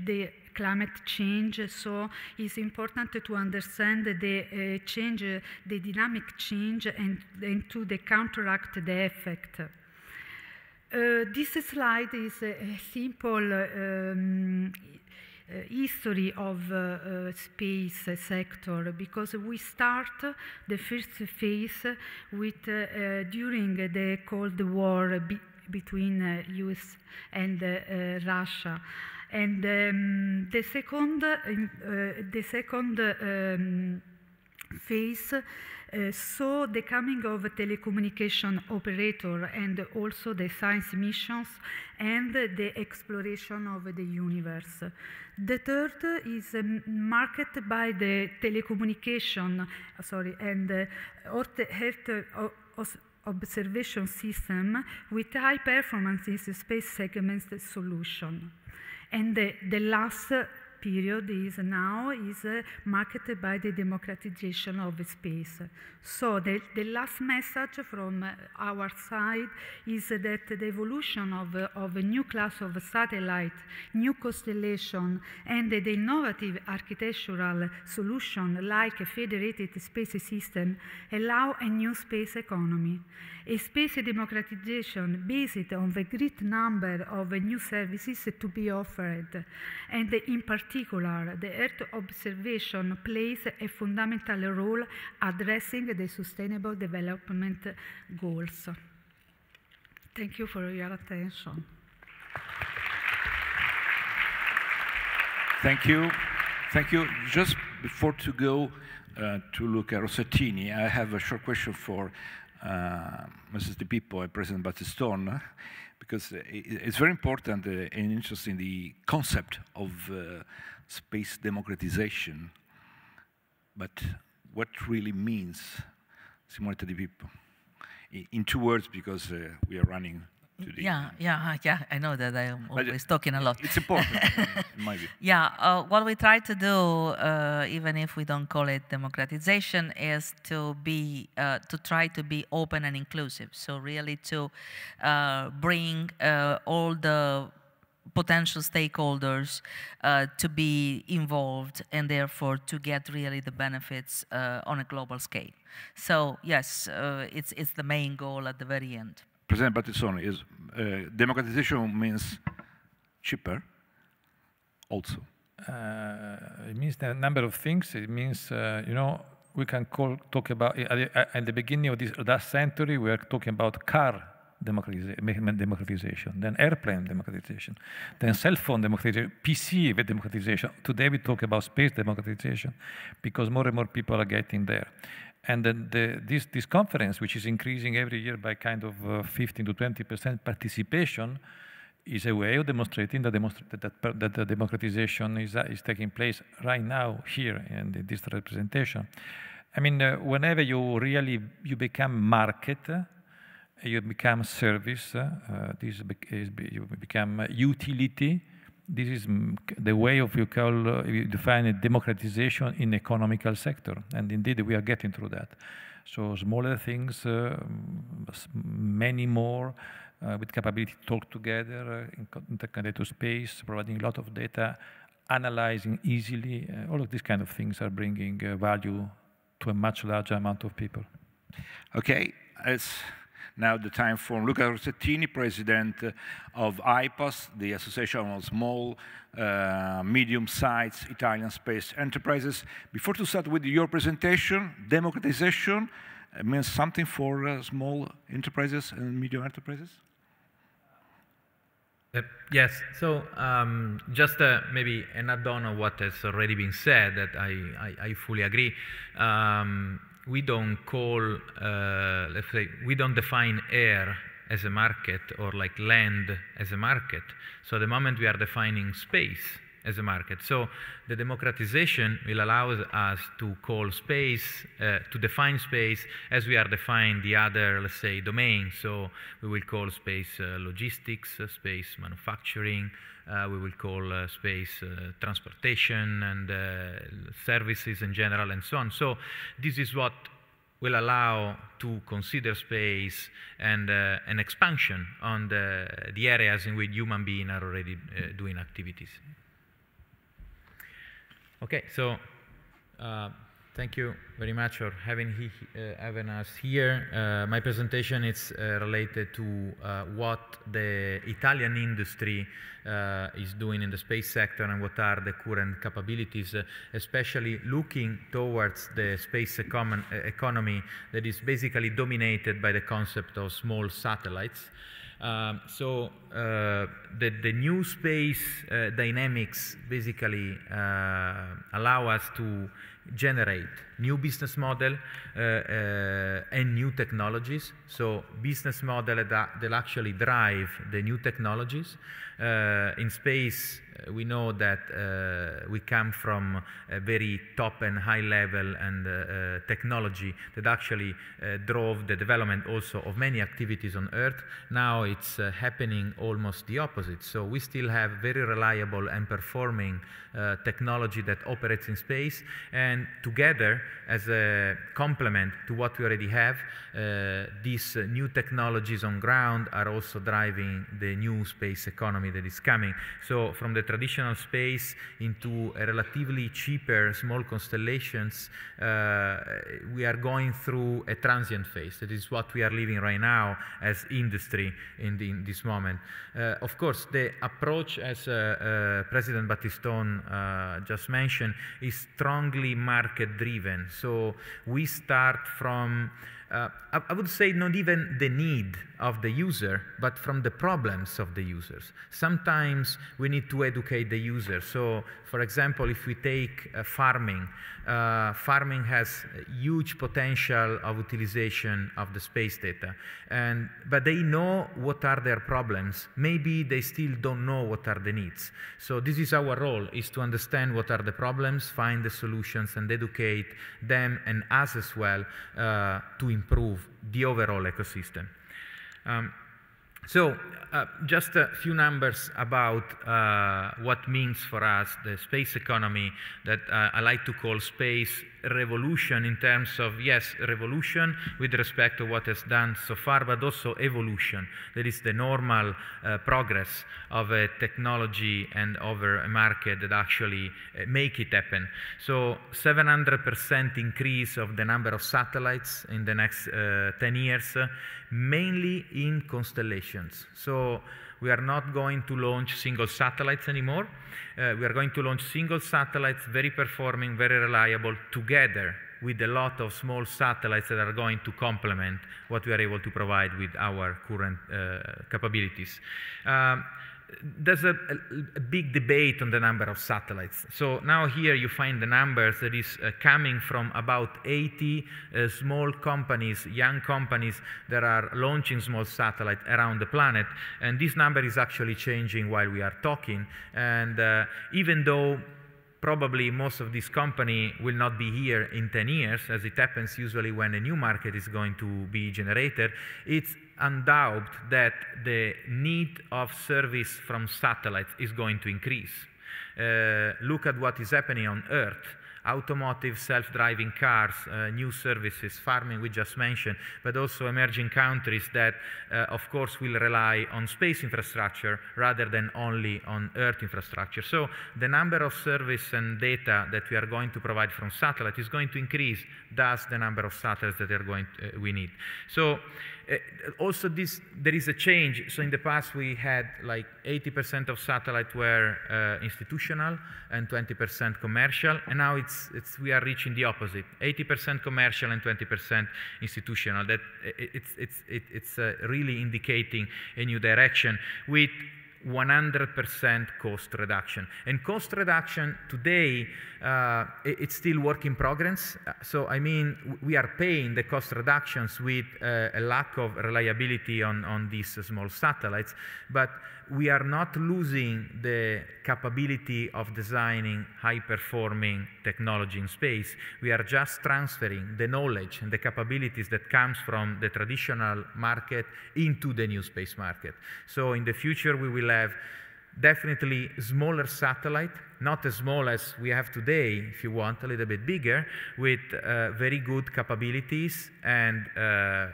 the climate change. So it's important to understand the uh, change, the dynamic change, and, and to the counteract the effect. Uh, this slide is a simple um, uh, history of uh, uh, space sector because we start the first phase with during the Cold War be between US and Russia. And um, the second, the second um, phase uh, saw the coming of telecommunication operator and also the science missions and the exploration of the universe. The third is um, marked by the telecommunication, uh, sorry, and uh, uh, observation system with high performance in space segments solution. And the, the last period is now is uh, marked by the democratization of space. So the, the last message from our side is that the evolution of, of a new class of satellite, new constellation, and the innovative architectural solution like a federated space system allow a new space economy. A space democratization based on the great number of new services to be offered, and in particular, the Earth observation plays a fundamental role addressing the Sustainable Development Goals. Thank you for your attention. Thank you. Thank you. Just before to go uh, to Luca Rossettini, I have a short question for uh, Mrs. Di Pippo and President Battiston, because it's very important uh, and interesting the concept of uh, space democratization. But what really means Simonetta Di Pippo? In two words, because we are running yeah, yeah, <laughs> yeah. I know that I'm always but talking a lot. It's important, <laughs> in my view. Yeah, uh, what we try to do, uh, even if we don't call it democratization, is to be uh, to try to be open and inclusive. So really to uh, bring uh, all the potential stakeholders uh, to be involved and therefore to get really the benefits uh, on a global scale. So yes, uh, it's, it's the main goal at the very end. President Battiston, is uh, democratization means cheaper also? Uh, it means a number of things. It means, uh, you know, we can call, talk about, at the, at the beginning of this last century, we were talking about car democratization, then airplane democratization, then cell phone democratization, PC democratization. Today we talk about space democratization because more and more people are getting there. And then the, this, this conference, which is increasing every year by kind of uh, 15 to 20% participation, is a way of demonstrating that, demonstra that, that, the democratization is, uh, is taking place right now here in this representation. I mean, uh, whenever you really you become market, you become service, uh, this is, you become utility. This is the way of you call, uh, you define a democratization in economical sector. And indeed, we are getting through that. So smaller things, uh, many more, uh, with capability to talk together uh, in interconnected space, providing a lot of data, analyzing easily. Uh, all of these kind of things are bringing uh, value to a much larger amount of people. Okay, it's now the time for Luca Rossettini, President of AIPAS, the Association of Small, uh, Medium-Sized Italian Space Enterprises. Before to start with your presentation, democratization means something for uh, small enterprises and medium enterprises? Uh, yes, so um, just uh, maybe an add-on of what has already been said that I, I, I fully agree. Um, we don't call, uh, let's say, we don't define air as a market or like land as a market. So the moment we are defining space as a market. So the democratization will allow us to call space, uh, to define space as we are defining the other, let's say, domains. So we will call space uh, logistics, uh, space manufacturing, uh, we will call uh, space uh, transportation and services in general and so on. So this is what will allow to consider space and uh, an expansion on the, the areas in which human beings are already uh, doing activities. Okay, so uh, Thank you very much for having, he, uh, having us here. Uh, my presentation is uh, related to uh, what the Italian industry uh, is doing in the space sector and what are the current capabilities, especially looking towards the space econ economy that is basically dominated by the concept of small satellites. Um, so the, the new space uh, dynamics basically uh, allow us to generate new business model uh, uh, and new technologies. So business model that, that actually drive the new technologies. Uh, in space, uh, we know that uh, we come from a very top and high level and uh, technology that actually drove the development also of many activities on Earth. Now it's happening almost the opposite. So we still have very reliable and performing technology that operates in space, and together as a complement to what we already have, uh, these uh, new technologies on ground are also driving the new space economy that is coming. So from the traditional space into a relatively cheaper small constellations, uh, we are going through a transient phase. That is what we are living right now as industry in, the, in this moment. Uh, of course, the approach, as uh, uh, President Battiston just mentioned, is strongly market-driven. So we start from uh, I, I, would say not even the need of the user, but from the problems of the users. Sometimes we need to educate the user. So, for example, if we take uh, farming, uh, farming has huge potential of utilization of the space data, and but they know what are their problems. Maybe they still don't know what are the needs. So this is our role: is to understand what are the problems, find the solutions, and educate them and us as well uh, to improve the overall ecosystem. Um, so uh, just a few numbers about uh, what means for us the space economy that uh, I like to call space revolution in terms of, yes, revolution with respect to what has done so far, but also evolution. That is the normal uh, progress of a technology and over a market that actually uh, make it happen. So 700% increase of the number of satellites in the next uh, 10 years, uh, mainly in constellations. So we are not going to launch single satellites anymore. Uh, we are going to launch single satellites, very performing, very reliable, together with a lot of small satellites that are going to complement what we are able to provide with our current uh, capabilities. Um, there's a, a, big debate on the number of satellites. So now here you find the numbers that is uh, coming from about 80 uh, small companies, young companies that are launching small satellites around the planet. And this number is actually changing while we are talking. And uh, even though probably most of this company will not be here in 10 years, as it happens usually when a new market is going to be generated, it's undoubted that the need of service from satellites is going to increase. Uh, look at what is happening on Earth automotive, self-driving cars, uh, new services, farming we just mentioned, but also emerging countries that, uh, of course, will rely on space infrastructure rather than only on Earth infrastructure. So the number of service and data that we are going to provide from satellite is going to increase, thus the number of satellites that are going to, uh, we need. So uh, also this, there is a change. So in the past we had like 80% of satellite were uh, institutional and 20% commercial, and now it's, it's, we are reaching the opposite, 80% commercial and 20% institutional. That it's, it's, it's uh, really indicating a new direction with 100% cost reduction. And cost reduction today, uh, it's still work in progress. So, I mean, we are paying the cost reductions with uh, a lack of reliability on, on these small satellites, but we are not losing the capability of designing high-performing technology in space. We are just transferring the knowledge and the capabilities that comes from the traditional market into the new space market. So in the future, we will have definitely smaller satellite, not as small as we have today, if you want, a little bit bigger, with uh, very good capabilities and uh,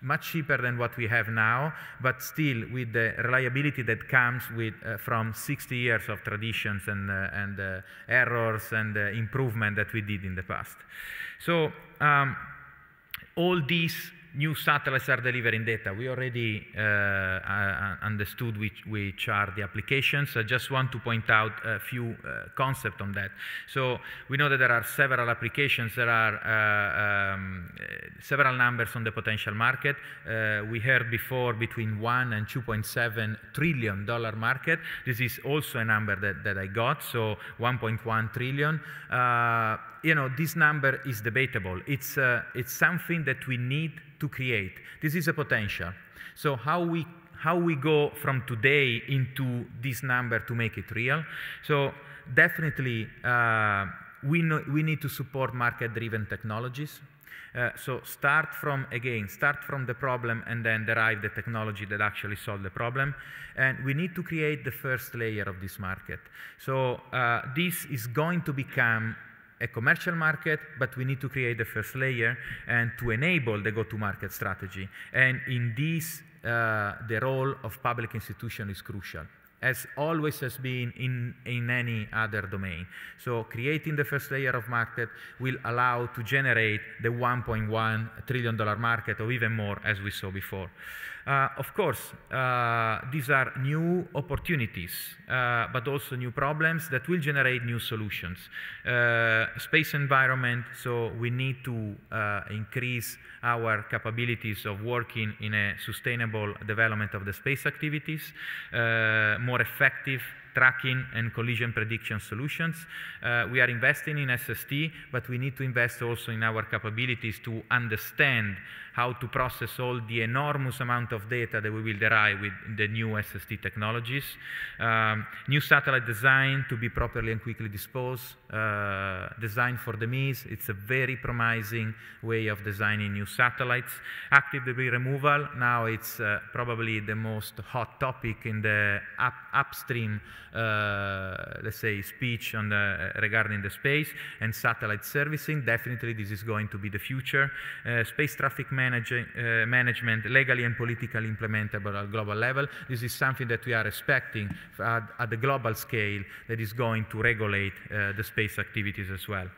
much cheaper than what we have now, but still with the reliability that comes with, uh, from 60 years of traditions and, uh, and uh, errors and uh, improvement that we did in the past. So um, all these new satellites are delivering data. We already uh, uh, understood which, which, are the applications. I just want to point out a few uh, concepts on that. So we know that there are several applications. There are uh, um, several numbers on the potential market. Uh, we heard before between 1 and 2.7 trillion dollar market. This is also a number that, that I got, so 1.1 trillion uh, you know, this number is debatable. It's, uh, it's something that we need to create. This is a potential. So how we, how we go from today into this number to make it real? So definitely, uh, we, know, we need to support market-driven technologies. Uh, so start from, again, start from the problem and then derive the technology that actually solve the problem. And we need to create the first layer of this market. So uh, this is going to become a commercial market, but we need to create the first layer and to enable the go-to-market strategy. And in this, uh, the role of public institution is crucial as always has been in, in any other domain. So creating the first layer of market will allow to generate the 1.1 trillion dollar market or even more as we saw before. Uh, of course, uh, these are new opportunities, uh, but also new problems that will generate new solutions. Uh, space environment, so we need to uh, increase our capabilities of working in a sustainable development of the space activities, more effective tracking and collision prediction solutions. Uh, we are investing in SST, but we need to invest also in our capabilities to understand how to process all the enormous amount of data that we will derive with the new SST technologies. Um, new satellite design to be properly and quickly disposed, uh, designed for demise. It's a very promising way of designing new satellites. Active debris removal, now it's uh, probably the most hot topic in the up upstream uh, let's say, speech on the, uh, regarding the space and satellite servicing. Definitely, this is going to be the future. Uh, space traffic manage, management, legally and politically implementable at global level. This is something that we are expecting at, at the global scale that is going to regulate the space activities as well.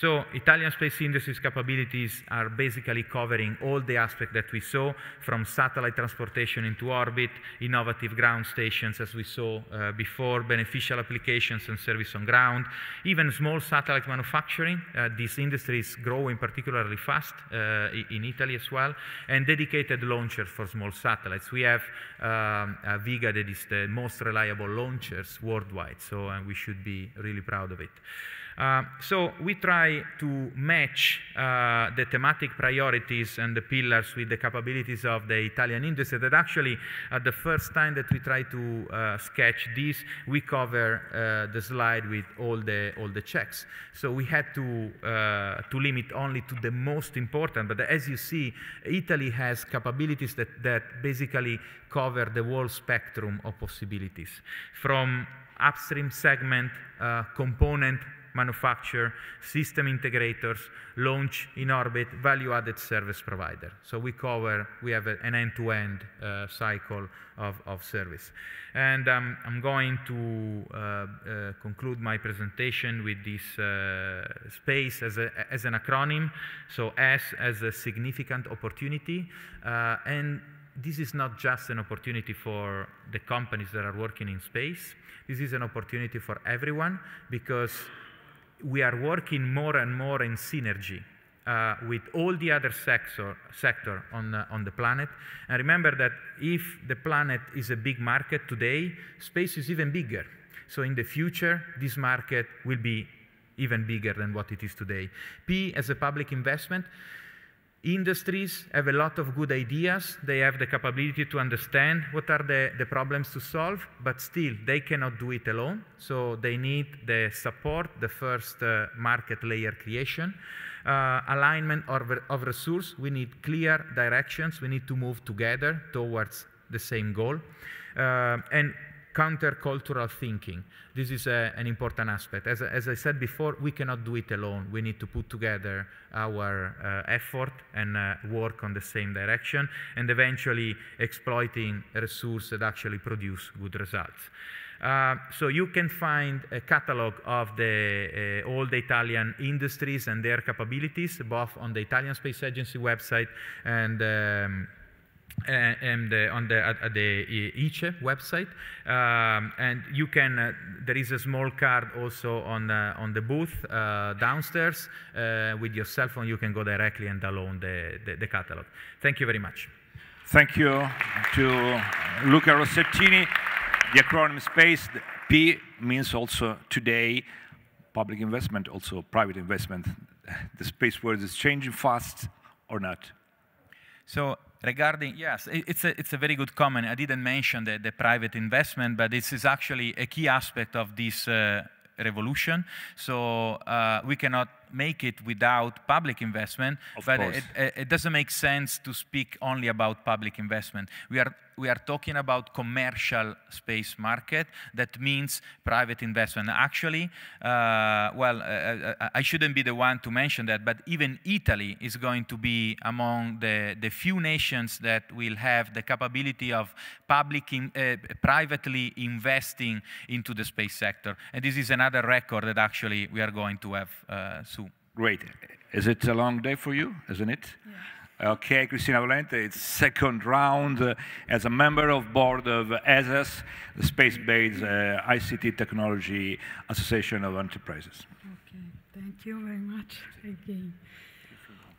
So Italian space industry's capabilities are basically covering all the aspects that we saw, from satellite transportation into orbit, innovative ground stations, as we saw uh, before, beneficial applications and service on ground, even small satellite manufacturing. Uh, this industry is growing particularly fast uh, in Italy as well, and dedicated launchers for small satellites. We have um, Vega that is the most reliable launchers worldwide, so uh, we should be really proud of it. Uh, so we try to match uh, the thematic priorities and the pillars with the capabilities of the Italian industry that actually at the first time that we try to uh, sketch this, we cover uh, the slide with all the, all the checks. So we had to, uh, to limit only to the most important, but as you see, Italy has capabilities that, that basically cover the whole spectrum of possibilities from upstream segment, uh, component manufacture, system integrators, launch in orbit, value-added service provider. So we cover, we have an end-to-end uh, cycle of, of service. And um, I'm going to uh, uh, conclude my presentation with this uh, space as, a, as an acronym. So S as a significant opportunity. Uh, and this is not just an opportunity for the companies that are working in space. This is an opportunity for everyone because we are working more and more in synergy uh, with all the other sector, sector on, uh, on the planet. And remember that if the planet is a big market today, space is even bigger. So in the future, this market will be even bigger than what it is today. P as a public investment, Industries have a lot of good ideas. They have the capability to understand what are the, the problems to solve, but still they cannot do it alone. So they need the support, the first uh, market layer creation. Uh, alignment of, of resource, we need clear directions. We need to move together towards the same goal. Uh, and countercultural thinking. This is a, an important aspect. As, as, I said before, we cannot do it alone. We need to put together our uh, effort and uh, work on the same direction and eventually exploiting resources that actually produce good results. Uh, so you can find a catalog of the, uh, all the Italian industries and their capabilities, both on the Italian Space Agency website and um, and uh, on the at, at the ICE website, um, and you can. Uh, there is a small card also on uh, on the booth uh, downstairs. Uh, with your cell phone, you can go directly and download the, the, the catalog. Thank you very much. Thank you to Luca Rossettini. The acronym SPACE P means also today public investment, also private investment. The space world is changing fast or not? So regarding, yes, it's a, it's a very good comment. I didn't mention the, the private investment, but this is actually a key aspect of this uh, revolution. So uh, we cannot make it without public investment, of but it, it, doesn't make sense to speak only about public investment. We are we are talking about commercial space market. That means private investment. Actually, uh, well, uh, uh, I shouldn't be the one to mention that, but even Italy is going to be among the, the few nations that will have the capability of public in, uh, privately investing into the space sector. And this is another record that actually we are going to have uh. Great. Is it a long day for you, isn't it? Yeah. Okay, Cristina Valente, it's second round uh, as a member of board of ASAS, the Space-Based uh, ICT Technology Association of Enterprises. Okay, thank you very much again.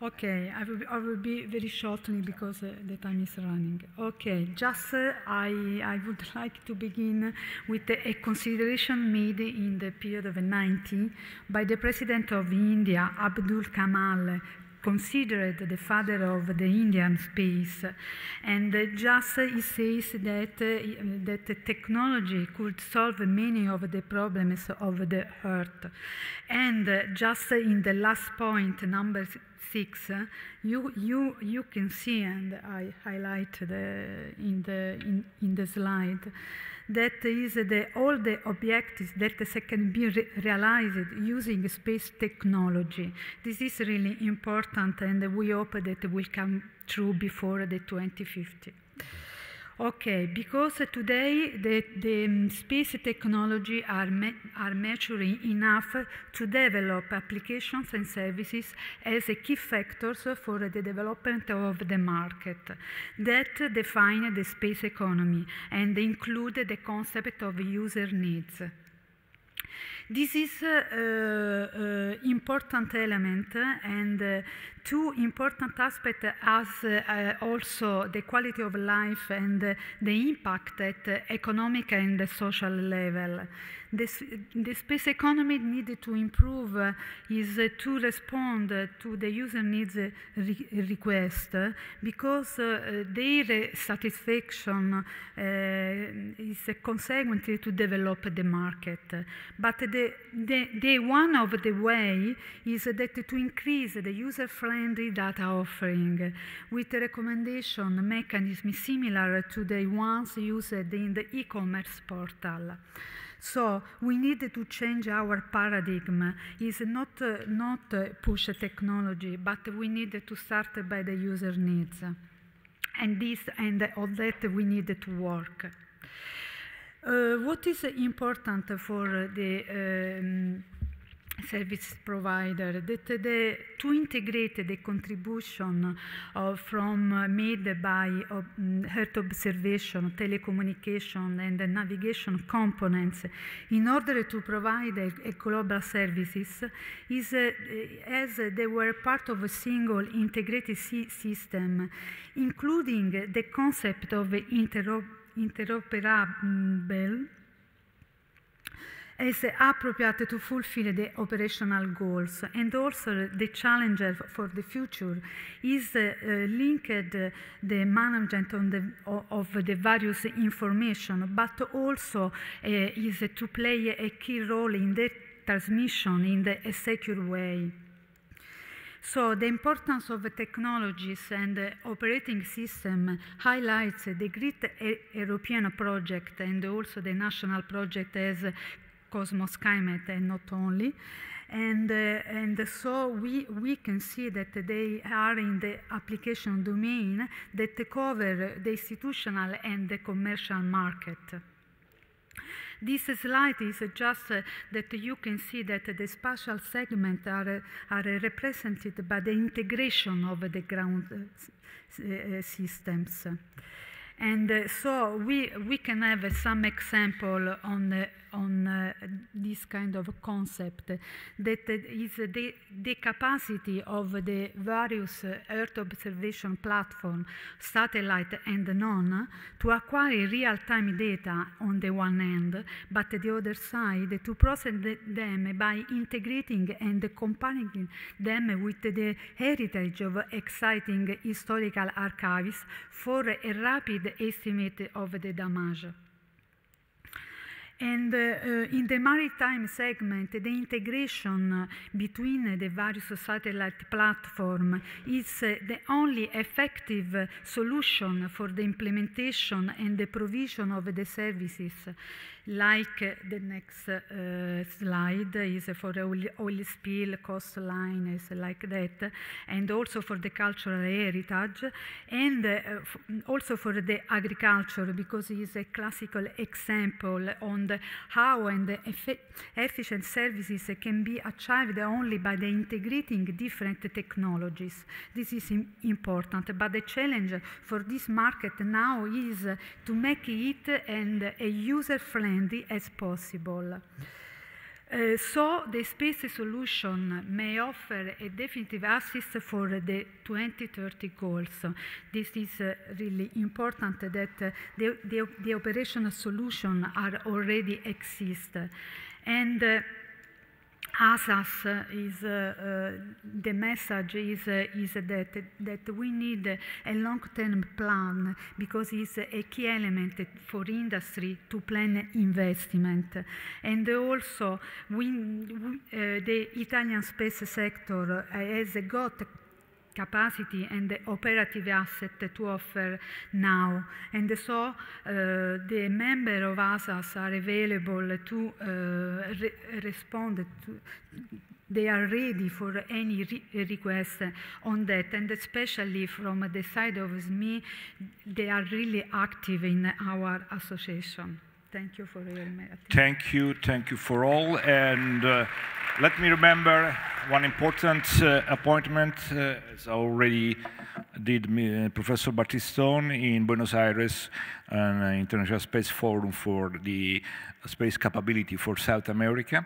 Okay, I will, be, I will be very shortly because uh, the time is running. Okay, just uh, I, I would <laughs> like to begin with a consideration made in the period of the 90 by the President of India, Abdul Kalam considered the father of the Indian space. And uh, just uh, he says that, uh, that technology could solve many of the problems of the earth. And just in the last point, number six, you, you, you can see, and I highlight the, in, the, in, in the slide, that is the, all the objectives that can be re realized using space technology. This is really important, and we hope that will come true before the 2050. Okay, because today the, the um, space technology are, are maturing enough to develop applications and services as a key factors for the development of the market that define the space economy and include the concept of user needs. This is an uh, uh, important element and uh, two important aspects as also the quality of life and the impact at economic and social level. This, the space economy needed to improve uh, is uh, to respond uh, to the user needs re request because their satisfaction is consequently to develop the market. But the, the, the one of the way is that to increase the user-friendly data offering with a recommendation mechanism similar to the ones used in the e-commerce portal. So we need to change our paradigm. It's not, uh, not push technology, but we need to start by the user needs. And this and all that we need to work. Uh, what is important for the um, service provider. That the, to integrate the contribution of, from uh, made by uh, Earth observation, telecommunication, and navigation components in order to provide a, a global services is uh, as they were part of a single integrated system, including the concept of interop interoperable is appropriate to fulfill the operational goals. And also the challenge for the future is uh, linked uh, the management the, of the various information, but also uh, is to play a key role in the transmission in the, a secure way. So the importance of technologies and operating system highlights the great European project and also the national project as COSMO-SkyMed and not only. And, uh, and so we, we can see that they are in the application domain that cover the institutional and the commercial market. This slide is just uh, that you can see that the spatial segments are, are represented by the integration of the ground uh, systems. And uh, so we, we can have uh, some example on, uh, on uh, this kind of concept that is the, the capacity of the various uh, Earth observation platform, satellite and non, to acquire real-time data on the one hand, but the other side to process them by integrating and combining them with the heritage of exciting historical archives for a rapid estimate of the damage. And uh, uh, in the maritime segment, the integration between the various satellite platforms is uh, the only effective solution for the implementation and the provision of the services like the next uh, slide is for oil, spill, coastline is like that, and also for the cultural heritage, and uh, also for the agriculture, because it is a classical example on how and efficient services can be achieved only by the integrating different technologies. This is important, but the challenge for this market now is to make it and a user-friendly handy as possible. Uh, so the space solution may offer a definitive assist for the 2030 goals. This is uh, really important that uh, the, the, the operational solution are already exist. And uh, ASAS is uh, uh, the message is, uh, is that, that we need a long-term plan because it's a key element for industry to plan investment. And also, we, the Italian space sector has got capacity and the operative asset to offer now. And so uh, the members of ASAS are available to uh, re respond to they are ready for any re request on that, and especially from the side of SME, they are really active in our association. Thank you for your attention. Thank you, thank you for all. And uh, let me remember one important uh, appointment, uh, as already did me, uh, Professor Battistone in Buenos Aires, an International Space Forum for the space capability for South America.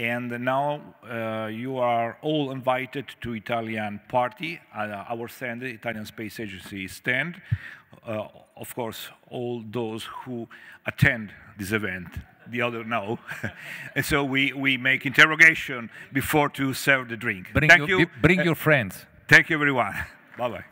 And now uh, you are all invited to Italian party, uh, our stand, Italian Space Agency stand. Uh, of course, all those who attend this event, the other no. <laughs> and so we, we make interrogation before to serve the drink. Bring Thank your, you. Bring your friends. Thank you, everyone. <laughs> Bye-bye.